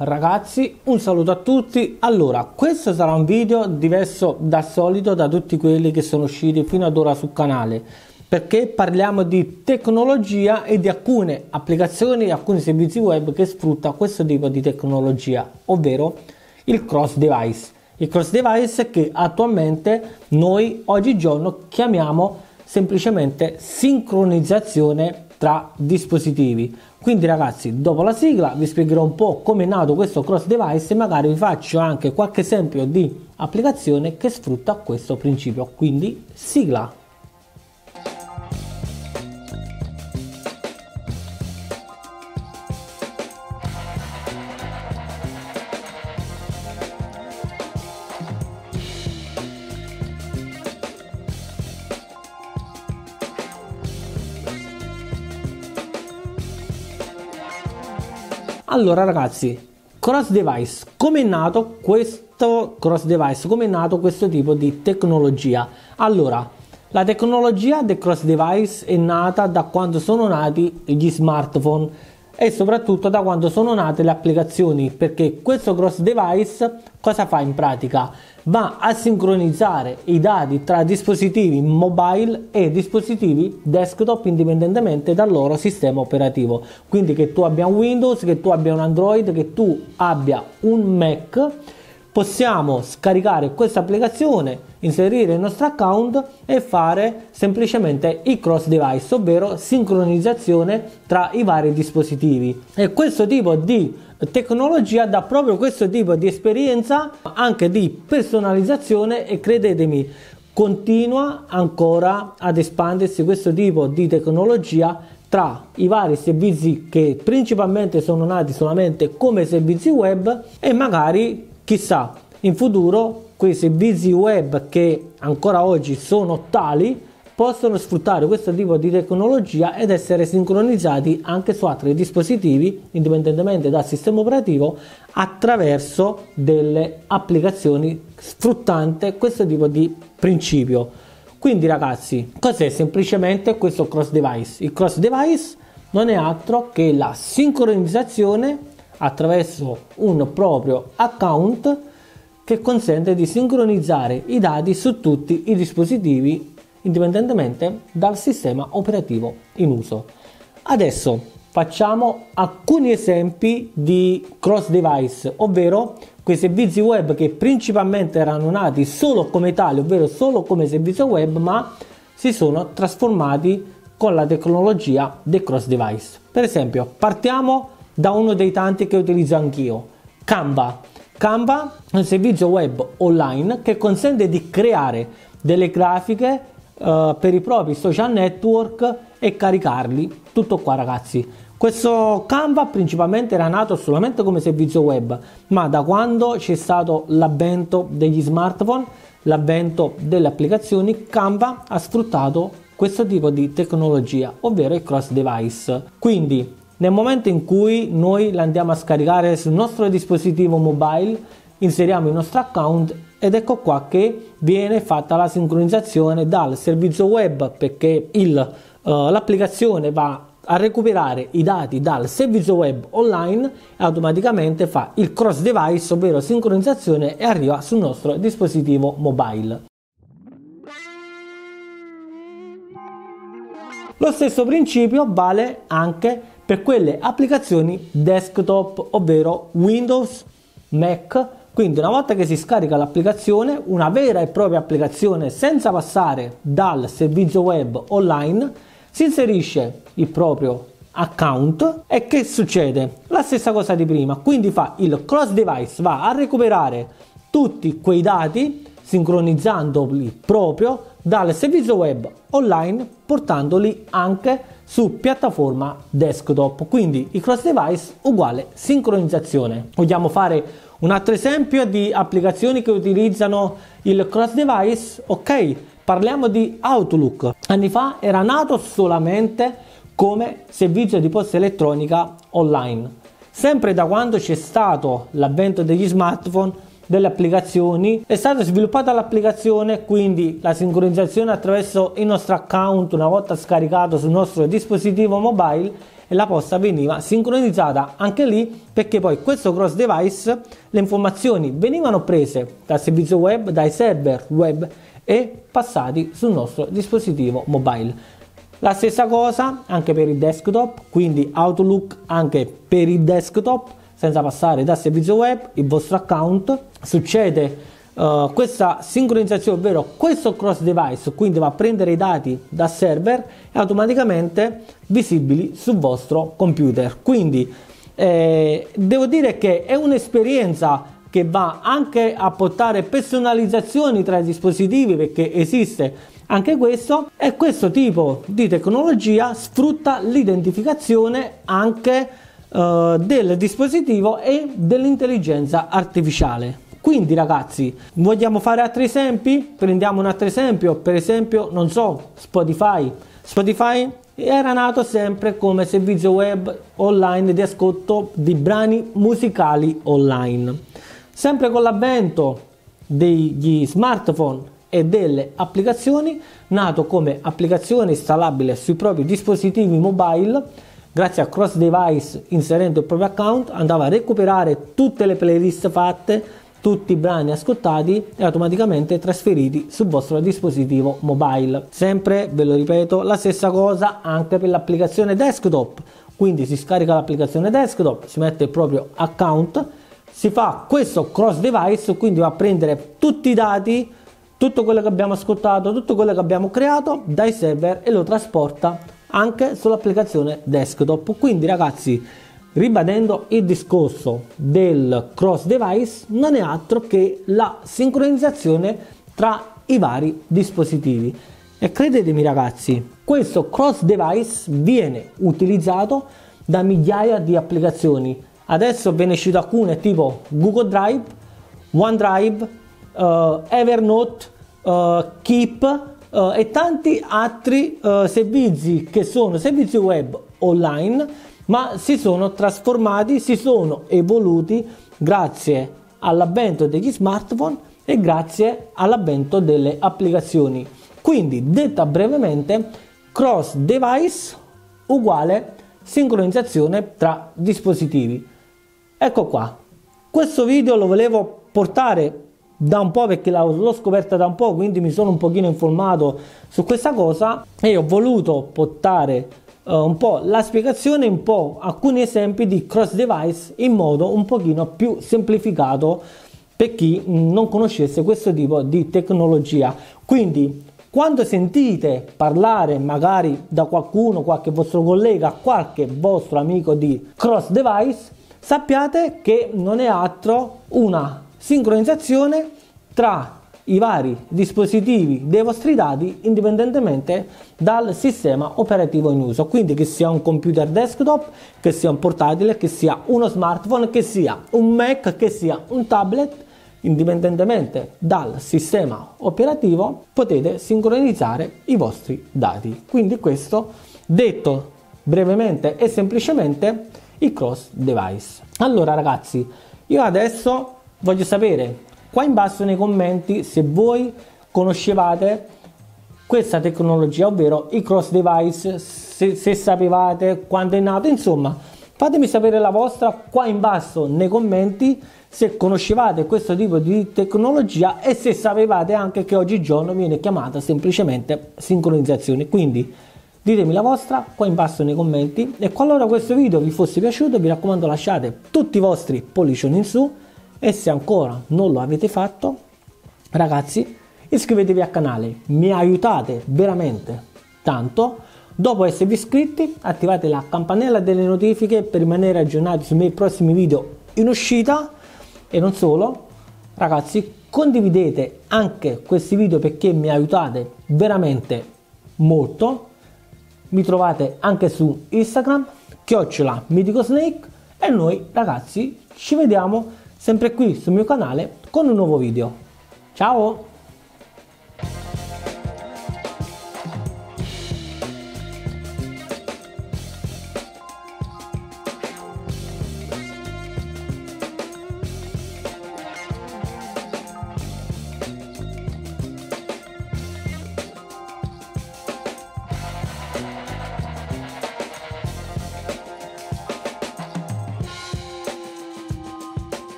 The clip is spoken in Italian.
ragazzi, un saluto a tutti. Allora, questo sarà un video diverso dal solito da tutti quelli che sono usciti fino ad ora sul canale perché parliamo di tecnologia e di alcune applicazioni e alcuni servizi web che sfrutta questo tipo di tecnologia, ovvero il cross device. Il cross device che attualmente noi oggigiorno chiamiamo semplicemente sincronizzazione tra dispositivi. Quindi ragazzi, dopo la sigla vi spiegherò un po' come è nato questo cross device e magari vi faccio anche qualche esempio di applicazione che sfrutta questo principio. Quindi sigla. Allora ragazzi, cross device, come è nato questo cross device? Come è nato questo tipo di tecnologia? Allora, la tecnologia del cross device è nata da quando sono nati gli smartphone e soprattutto da quando sono nate le applicazioni perché questo cross device cosa fa in pratica? Va a sincronizzare i dati tra dispositivi mobile e dispositivi desktop indipendentemente dal loro sistema operativo. Quindi che tu abbia un Windows, che tu abbia un Android, che tu abbia un Mac, possiamo scaricare questa applicazione, inserire il nostro account e fare semplicemente il cross device, ovvero sincronizzazione tra i vari dispositivi. E questo tipo di tecnologia dà proprio questo tipo di esperienza anche di personalizzazione e credetemi continua ancora ad espandersi questo tipo di tecnologia tra i vari servizi che principalmente sono nati solamente come servizi web e magari chissà in futuro quei servizi web che ancora oggi sono tali possono sfruttare questo tipo di tecnologia ed essere sincronizzati anche su altri dispositivi indipendentemente dal sistema operativo attraverso delle applicazioni sfruttante questo tipo di principio. Quindi ragazzi, cos'è semplicemente questo cross device? Il cross device non è altro che la sincronizzazione attraverso un proprio account che consente di sincronizzare i dati su tutti i dispositivi indipendentemente dal sistema operativo in uso. Adesso facciamo alcuni esempi di cross device, ovvero quei servizi web che principalmente erano nati solo come tali, ovvero solo come servizio web, ma si sono trasformati con la tecnologia del cross device. Per esempio, partiamo da uno dei tanti che utilizzo anch'io, Canva. Canva è un servizio web online che consente di creare delle grafiche uh, per i propri social network e caricarli. Tutto qua ragazzi. Questo Canva principalmente era nato solamente come servizio web, ma da quando c'è stato l'avvento degli smartphone, l'avvento delle applicazioni, Canva ha sfruttato questo tipo di tecnologia, ovvero il cross device. Quindi nel momento in cui noi la andiamo a scaricare sul nostro dispositivo mobile, inseriamo il nostro account ed ecco qua che viene fatta la sincronizzazione dal servizio web perché il, uh, l'applicazione va a recuperare i dati dal servizio web online e automaticamente fa il cross device ovvero sincronizzazione e arriva sul nostro dispositivo mobile. Lo stesso principio vale anche per quelle applicazioni desktop ovvero Windows, Mac quindi una volta che si scarica l'applicazione, una vera e propria applicazione senza passare dal servizio web online, si inserisce il proprio account e che succede? La stessa cosa di prima, quindi fa il cross device, va a recuperare tutti quei dati sincronizzandoli proprio dal servizio web online portandoli anche su piattaforma desktop quindi il cross device uguale sincronizzazione vogliamo fare un altro esempio di applicazioni che utilizzano il cross device, ok, parliamo di Outlook. Anni fa era nato solamente come servizio di posta elettronica online. Sempre da quando c'è stato l'avvento degli smartphone, delle applicazioni, è stata sviluppata l'applicazione, quindi la sincronizzazione attraverso il nostro account una volta scaricato sul nostro dispositivo mobile e la posta veniva sincronizzata anche lì perché poi questo cross device le informazioni venivano prese dal servizio web, dai server web e passati sul nostro dispositivo mobile. La stessa cosa anche per il desktop, quindi Outlook anche per il desktop senza passare dal servizio web, il vostro account. Succede uh, questa sincronizzazione, ovvero questo cross device, quindi va a prendere i dati da server e automaticamente visibili sul vostro computer. Quindi eh, devo dire che è un'esperienza che va anche a portare personalizzazioni tra i dispositivi perché esiste anche questo e questo tipo di tecnologia sfrutta l'identificazione anche uh, del dispositivo e dell'intelligenza artificiale. Quindi ragazzi, vogliamo fare altri esempi? Prendiamo un altro esempio, per esempio, non so, Spotify. Spotify era nato sempre come servizio web online di ascolto di brani musicali online. Sempre con l'avvento degli smartphone e delle applicazioni, nato come applicazione installabile sui propri dispositivi mobile, grazie a cross device inserendo il proprio account, andava a recuperare tutte le playlist fatte tutti i brani ascoltati e automaticamente trasferiti sul vostro dispositivo mobile. Sempre, ve lo ripeto, la stessa cosa anche per l'applicazione desktop. Quindi si scarica l'applicazione desktop, si mette il proprio account, si fa questo cross device, quindi va a prendere tutti i dati, tutto quello che abbiamo ascoltato, tutto quello che abbiamo creato dai server e lo trasporta anche sull'applicazione desktop. Quindi ragazzi, Ribadendo il discorso del cross device, non è altro che la sincronizzazione tra i vari dispositivi. E credetemi ragazzi, questo cross device viene utilizzato da migliaia di applicazioni. Adesso ve ne cito alcune tipo Google Drive, OneDrive, uh, Evernote, uh, Keep uh, e tanti altri servizi che sono servizi web online ma si sono trasformati, si sono evoluti grazie all'avvento degli smartphone e grazie all'avvento delle applicazioni. Quindi, detta brevemente, cross device uguale sincronizzazione tra dispositivi. Ecco qua. Questo video lo volevo portare da un po' perché l'ho scoperta da un po', quindi mi sono un pochino informato su questa cosa e ho voluto portare uh, un po' la spiegazione, un po' alcuni esempi di cross device in modo un pochino più semplificato per chi non conoscesse questo tipo di tecnologia. Quindi quando sentite parlare magari da qualcuno, qualche vostro collega, qualche vostro amico di cross device, sappiate che non è altro una sincronizzazione tra i vari dispositivi dei vostri dati indipendentemente dal sistema operativo in uso. Quindi che sia un computer desktop che sia un portatile che sia uno smartphone che sia un mac che sia un tablet indipendentemente dal sistema operativo potete sincronizzare i vostri dati. Quindi questo detto brevemente e semplicemente il cross device. Allora ragazzi io adesso voglio sapere qua in basso nei commenti se voi conoscevate questa tecnologia, ovvero i cross device, se, se sapevate quando è nato, insomma, fatemi sapere la vostra qua in basso nei commenti se conoscevate questo tipo di tecnologia e se sapevate anche che oggigiorno viene chiamata semplicemente sincronizzazione. Quindi ditemi la vostra qua in basso nei commenti e qualora questo video vi fosse piaciuto vi raccomando lasciate tutti i vostri pollicioni in su e se ancora non lo avete fatto, ragazzi, iscrivetevi al canale, mi aiutate veramente tanto. Dopo esservi iscritti, attivate la campanella delle notifiche per rimanere aggiornati sui miei prossimi video in uscita e non solo. Ragazzi, condividete anche questi video perché mi aiutate veramente molto. Mi trovate anche su Instagram, chiocciola Mitico Snake e noi ragazzi ci vediamo sempre qui sul mio canale con un nuovo video. Ciao!